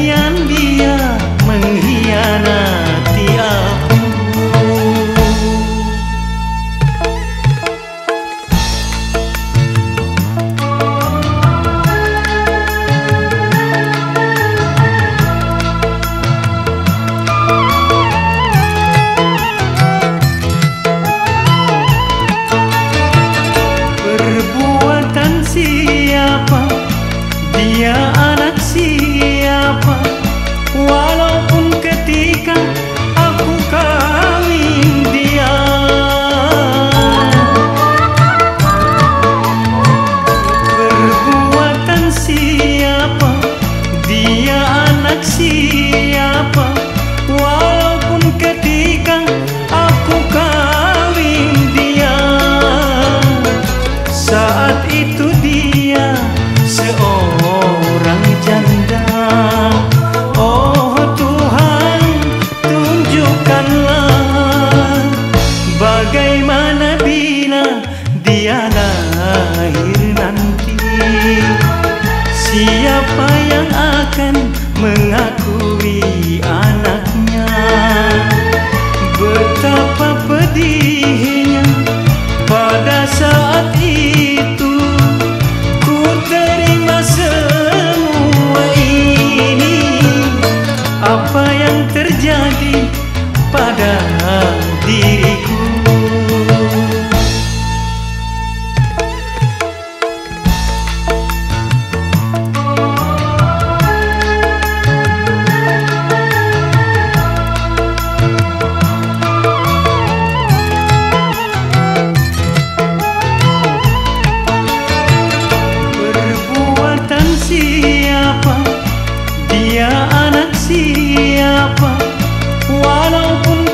tega nian 我们啊。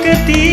Ketika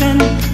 yang